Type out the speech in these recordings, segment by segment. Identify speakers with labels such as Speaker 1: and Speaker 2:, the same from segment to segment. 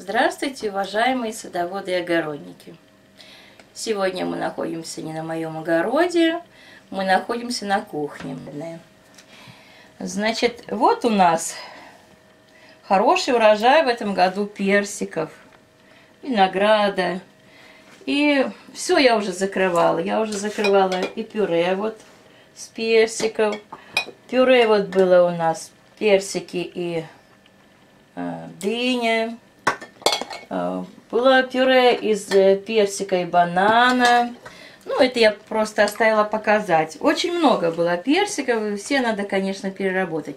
Speaker 1: Здравствуйте, уважаемые садоводы и огородники! Сегодня мы находимся не на моем огороде, мы находимся на кухне. Значит, вот у нас хороший урожай в этом году персиков, винограда. И все я уже закрывала. Я уже закрывала и пюре вот с персиков. Пюре вот было у нас персики и э, дыня было пюре из э, персика и банана. Ну, это я просто оставила показать. Очень много было персиков, все надо, конечно, переработать.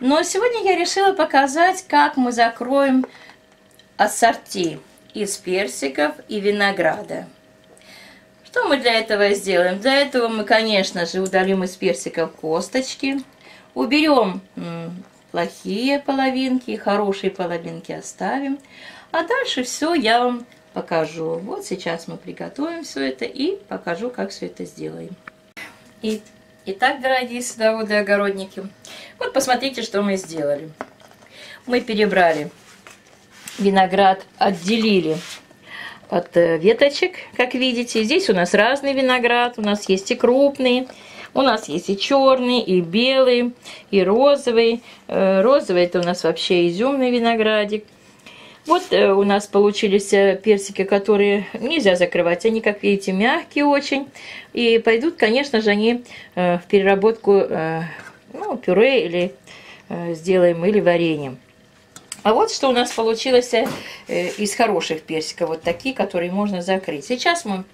Speaker 1: Но сегодня я решила показать, как мы закроем ассорти из персиков и винограда. Что мы для этого сделаем? Для этого мы, конечно же, удалим из персиков косточки, уберем плохие половинки, хорошие половинки оставим, а дальше все я вам покажу. Вот сейчас мы приготовим все это и покажу, как все это сделаем. И, итак, дорогие садоводы и огородники, вот посмотрите, что мы сделали. Мы перебрали виноград, отделили от э, веточек, как видите. Здесь у нас разный виноград, у нас есть и крупный, у нас есть и черный, и белый, и розовый. Э, розовый это у нас вообще изюмный виноградик. Вот э, у нас получились э, персики, которые нельзя закрывать. Они, как видите, мягкие очень. И пойдут, конечно же, они в переработку ну, пюре или сделаем, или вареньем. А вот что у нас получилось из хороших персиков. Вот такие, которые можно закрыть. Сейчас мы...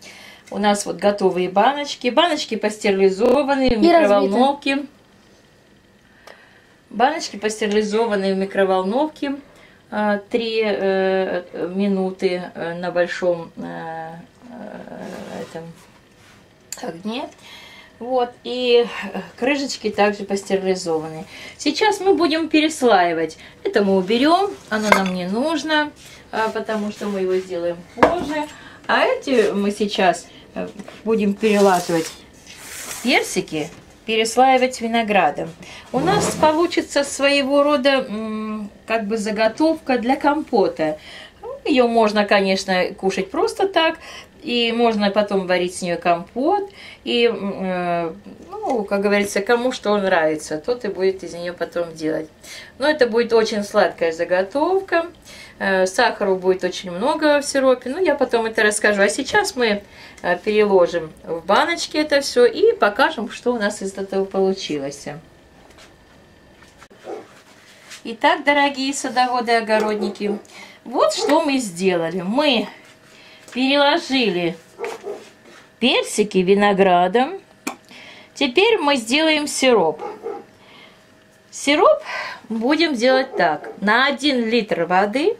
Speaker 1: У нас вот готовые баночки. Баночки постерилизованные в микроволновке. Баночки постерилизованные в микроволновке. 3 э, минуты э, на большом э, этом огне. Вот, и крышечки также постерилизованы. Сейчас мы будем переслаивать. Это мы уберем, оно нам не нужно, потому что мы его сделаем позже. А эти мы сейчас будем перелатывать персики переслаивать виноградом. У нас получится своего рода как бы заготовка для компота. Ее можно, конечно, кушать просто так, и можно потом варить с нее компот. И, э, ну, как говорится, кому что нравится, тот и будет из нее потом делать. Но это будет очень сладкая заготовка. Э, сахару будет очень много в сиропе. Ну, я потом это расскажу. А сейчас мы э, переложим в баночки это все и покажем, что у нас из этого получилось. Итак, дорогие садоводы и огородники, вот что мы сделали. Мы переложили персики виноградом. Теперь мы сделаем сироп. Сироп будем делать так. На 1 литр воды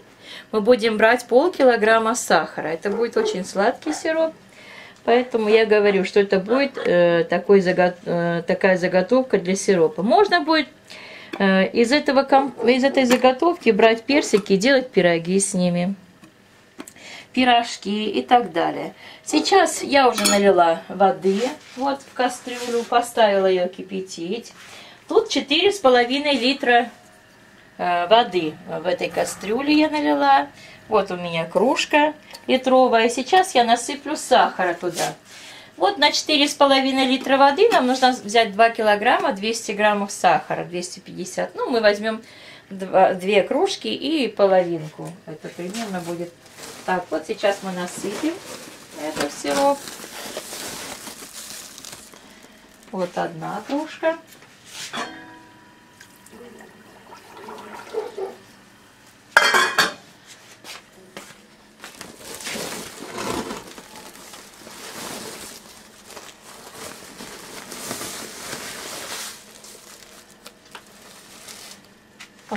Speaker 1: мы будем брать полкилограмма сахара. Это будет очень сладкий сироп. Поэтому я говорю, что это будет э, такой заго э, такая заготовка для сиропа. Можно будет э, из, этого из этой заготовки брать персики и делать пироги с ними. Пирожки и так далее. Сейчас я уже налила воды вот в кастрюлю, поставила ее кипятить. Тут 4,5 литра Э, воды в этой кастрюле я налила. Вот у меня кружка литровая. Сейчас я насыплю сахара туда. Вот на 4,5 литра воды нам нужно взять 2 килограмма 200 граммов сахара, 250. Ну, мы возьмем 2, 2 кружки и половинку. Это примерно будет так. Вот сейчас мы насыпем это в сироп. Вот одна кружка.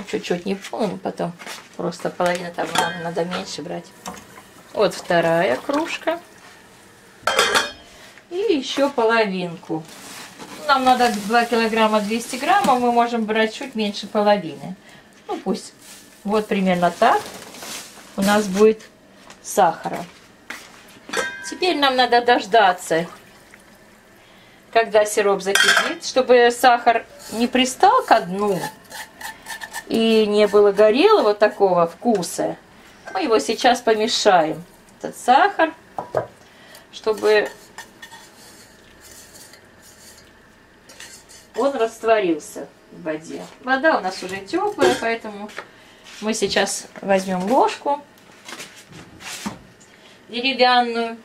Speaker 1: Чуть-чуть не полным, потом просто половина там надо меньше брать. Вот вторая кружка. И еще половинку. Нам надо 2 килограмма 200 граммов, мы можем брать чуть меньше половины. Ну пусть вот примерно так у нас будет сахара. Теперь нам надо дождаться, когда сироп закипит, чтобы сахар не пристал к дну и не было горелого такого вкуса, Мы его сейчас помешаем, этот сахар, чтобы он растворился в воде. Вода у нас уже теплая, поэтому мы сейчас возьмем ложку деревянную.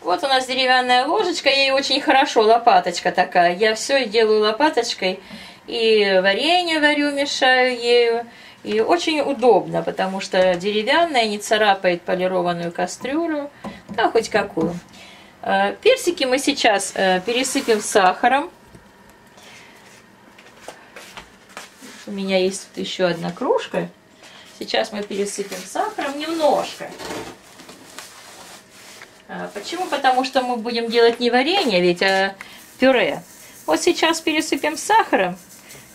Speaker 1: Вот у нас деревянная ложечка, ей очень хорошо, лопаточка такая. Я все делаю лопаточкой, и варенье варю, мешаю ею. И очень удобно, потому что деревянная не царапает полированную кастрюлю, да хоть какую. Э, персики мы сейчас э, пересыпем сахаром. У меня есть тут еще одна кружка. Сейчас мы пересыпем сахаром немножко. Э, почему? Потому что мы будем делать не варенье, ведь а пюре. Вот сейчас пересыпем сахаром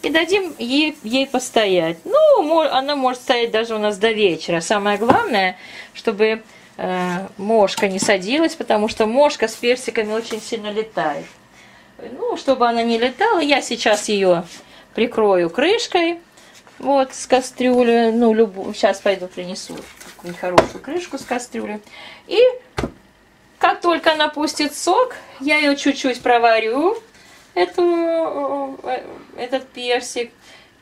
Speaker 1: и дадим ей, ей постоять. Ну, она может стоять даже у нас до вечера. Самое главное, чтобы Э, мошка не садилась, потому что мошка с персиками очень сильно летает. Ну, чтобы она не летала, я сейчас ее прикрою крышкой, вот, с кастрюли, ну, любую, сейчас пойду принесу какую-нибудь хорошую крышку с кастрюли. И как только она пустит сок, я ее чуть-чуть проварю, эту, э, этот персик,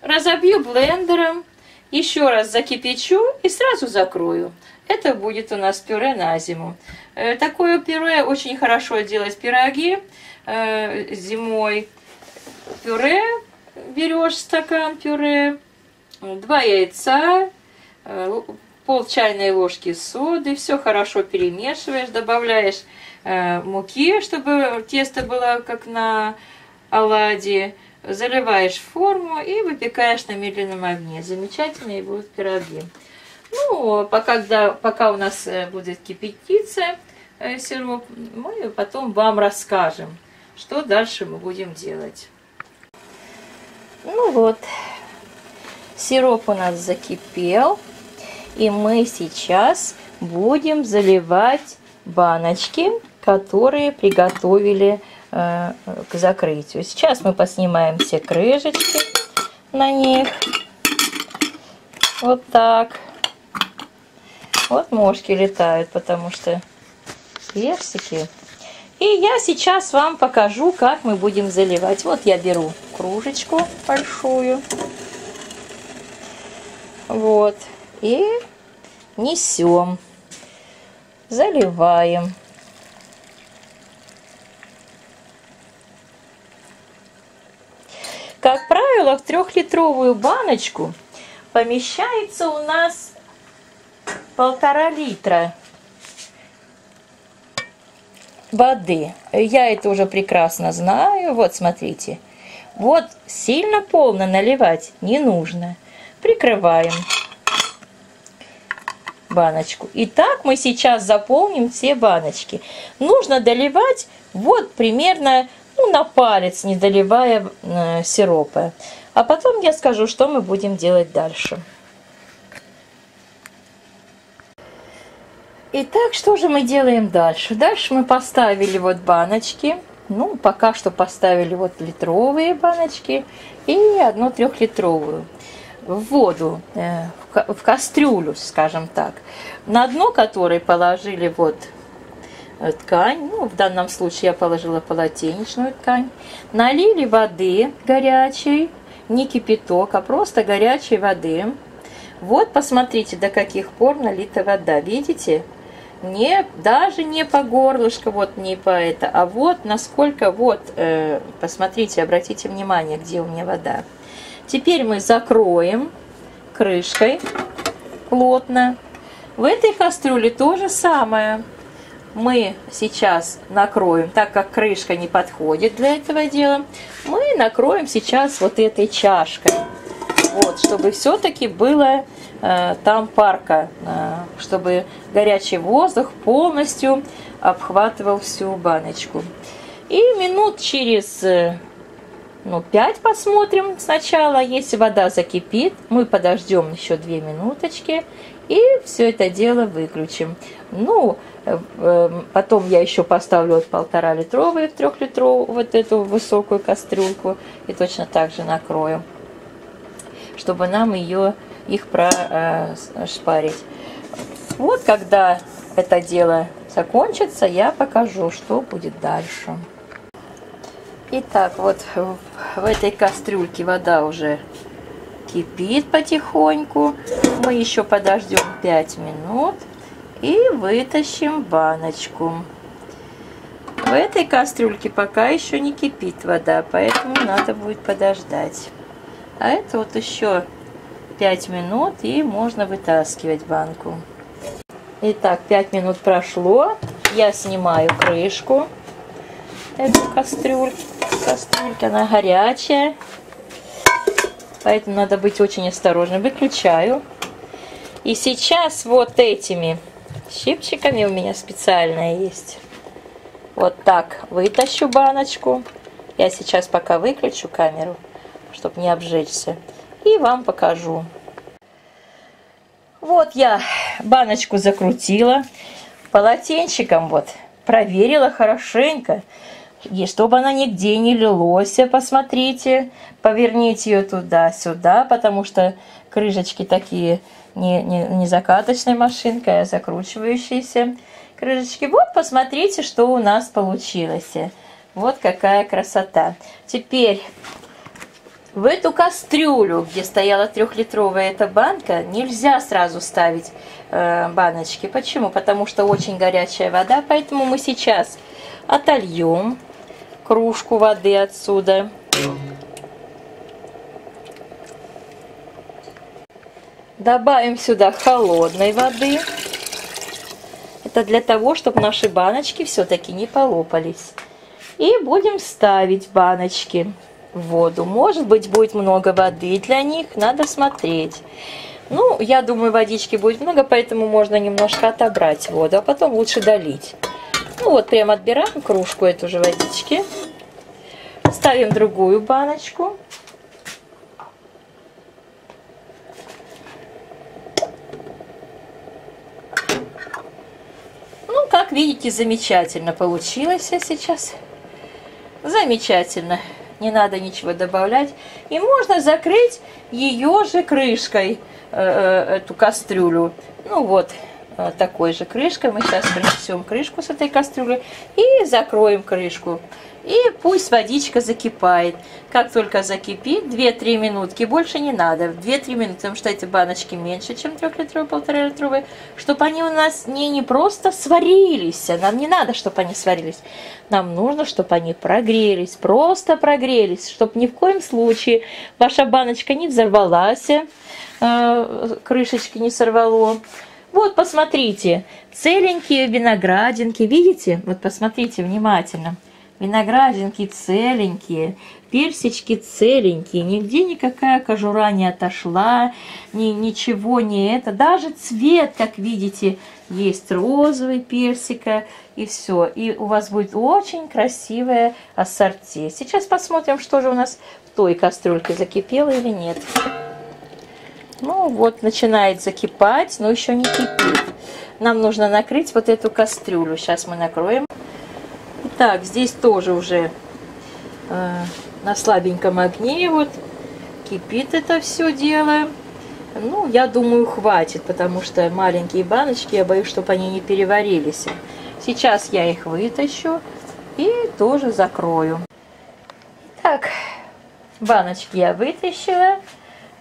Speaker 1: разобью блендером, еще раз закипячу и сразу закрою. Это будет у нас пюре на зиму. Э, такое пюре очень хорошо делать пироги э, зимой. Пюре, берешь стакан пюре, два яйца, э, пол чайной ложки соды, все хорошо перемешиваешь, добавляешь муки, чтобы тесто было как на оладьи, заливаешь в форму и выпекаешь на медленном огне. Замечательные будут пироги. Ну, пока, когда, пока у нас э, будет кипятиться э, сироп, мы потом вам расскажем, что дальше мы будем делать. Ну вот, сироп у нас закипел, и мы сейчас будем заливать баночки, которые приготовили к закрытию. Сейчас мы поснимаем все крышечки на них. Вот так. Вот мошки летают, потому что персики. И я сейчас вам покажу, как мы будем заливать. Вот я беру кружечку большую. Вот. И несем. Заливаем. Как трехлитровую баночку помещается у нас полтора литра воды. Я это уже прекрасно знаю. Вот, смотрите. Вот сильно полно наливать не нужно. Прикрываем баночку. И так мы сейчас заполним все баночки. Нужно доливать вот примерно ну, на палец, не доливая э, сиропа. А потом я скажу, что мы будем делать дальше. Итак, что же мы делаем дальше? Дальше мы поставили вот баночки. Ну, пока что поставили вот литровые баночки и одну трехлитровую в воду, э, в кастрюлю, скажем так, на дно которой положили вот э, ткань, ну, в данном случае я положила полотенечную ткань, налили воды горячей, не кипяток, а просто горячей воды. Вот посмотрите, до каких пор налита вода, видите? не, даже не по горлышко, вот не по это, а вот насколько, вот, э, посмотрите, обратите внимание, где у меня вода. Теперь мы закроем крышкой плотно. В этой кастрюле то же самое. Мы сейчас накроем, так как крышка не подходит для этого дела, мы накроем сейчас вот этой чашкой. Вот, чтобы все-таки было Э, там парка, э, чтобы горячий воздух полностью обхватывал всю баночку. И минут через э, ну, 5 посмотрим сначала, если вода закипит, мы подождем еще 2 минуточки и все это дело выключим. Ну, потом я еще поставлю вот полтора литровую в трехлитровую вот эту высокую кастрюльку и точно так же накрою. чтобы нам ее, их прошпарить. Вот когда это дело закончится, я покажу, что будет дальше. Итак, вот в этой кастрюльке вода уже кипит потихоньку. Мы еще подождем 5 минут и вытащим баночку. В этой кастрюльке пока еще не кипит вода, поэтому надо будет подождать. А это вот еще 5 минут и можно вытаскивать банку. Итак, 5 минут прошло. Я снимаю крышку эту кастрюль. Кастрюлька, она горячая. Поэтому надо быть очень осторожным. Выключаю. И сейчас вот этими щипчиками у меня специальная есть. Вот так вытащу баночку. Я сейчас пока выключу камеру, чтобы не обжечься. И вам покажу. Вот я баночку закрутила. Полотенчиком вот проверила хорошенько. И чтобы она нигде не лилась, посмотрите, поверните ее туда-сюда, потому что крышечки такие не, не, не закаточной машинкой, а закручивающиеся крышечки. Вот, посмотрите, что у нас получилось. Вот какая красота. Теперь в эту кастрюлю, где стояла трехлитровая эта банка, нельзя сразу ставить э, баночки. Почему? Потому что очень горячая вода, поэтому мы сейчас отольем кружку воды отсюда. Добавим сюда холодной воды. Это для того, чтобы наши баночки все-таки не полопались. И будем ставить баночки в воду. Может быть, будет много воды для них, надо смотреть. Ну, я думаю, водички будет много, поэтому можно немножко отобрать воду, а потом лучше долить. Ну вот, прям отбираем кружку эту же водички. Ставим другую баночку. Ну, как видите, замечательно получилось сейчас. Замечательно. Не надо ничего добавлять. И можно закрыть ее же крышкой, э, э, эту кастрюлю. Ну вот, такой же крышкой. Мы сейчас принесем крышку с этой кастрюли и закроем крышку. И пусть водичка закипает. Как только закипит, 2-3 минутки, больше не надо. 2-3 минуты, потому что эти баночки меньше, чем 3-литровые, 1,5-литровые, чтобы они у нас не, не просто сварились. Нам не надо, чтобы они сварились. Нам нужно, чтобы они прогрелись, просто прогрелись, чтобы ни в коем случае ваша баночка не взорвалась, э, крышечки не сорвало. Вот, посмотрите, целенькие виноградинки, видите? Вот посмотрите внимательно. Виноградинки целенькие, персички целенькие, нигде никакая кожура не отошла, ни, ничего не это. Даже цвет, как видите, есть розовый персика и все. И у вас будет очень красивое ассорти. Сейчас посмотрим, что же у нас в той кастрюльке закипело или нет. Ну вот начинает закипать, но еще не кипит. Нам нужно накрыть вот эту кастрюлю. Сейчас мы накроем. Так, здесь тоже уже э, на слабеньком огне вот кипит это все дело. Ну, я думаю, хватит, потому что маленькие баночки, я боюсь, чтобы они не переварились. Сейчас я их вытащу и тоже закрою. Так, баночки я вытащила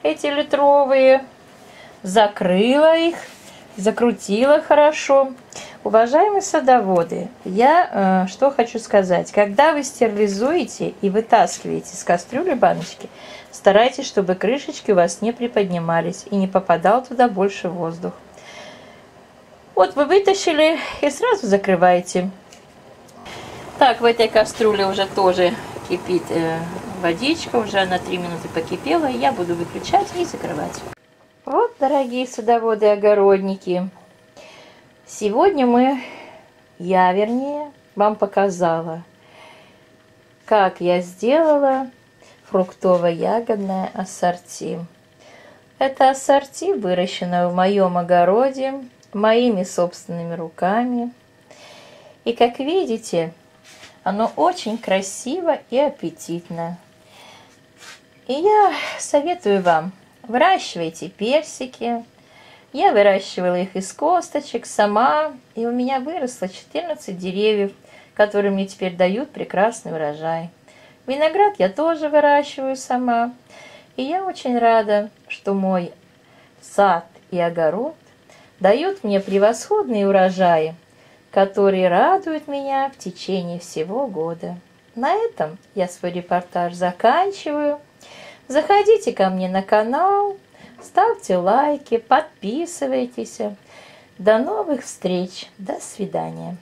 Speaker 1: эти литровые, закрыла их, закрутила хорошо. Уважаемые садоводы, я э, что хочу сказать. Когда вы стерилизуете и вытаскиваете с кастрюли баночки, старайтесь, чтобы крышечки у вас не приподнимались и не попадал туда больше воздух. Вот вы вытащили и сразу закрываете. Так, в этой кастрюле уже тоже кипит э, водичка, уже на 3 минуты покипела, и я буду выключать и закрывать. Вот, дорогие садоводы-огородники, сегодня мы, я вернее, вам показала, как я сделала фруктово-ягодное ассорти. Это ассорти выращено в моем огороде, моими собственными руками. И как видите, оно очень красиво и аппетитно. И я советую вам выращивайте персики. Я выращивала их из косточек сама, и у меня выросло 14 деревьев, которые мне теперь дают прекрасный урожай. Виноград я тоже выращиваю сама, и я очень рада, что мой сад и огород дают мне превосходные урожаи, которые радуют меня в течение всего года. На этом я свой репортаж заканчиваю. Заходите ко мне на канал, ставьте лайки, подписывайтесь. До новых встреч. До свидания.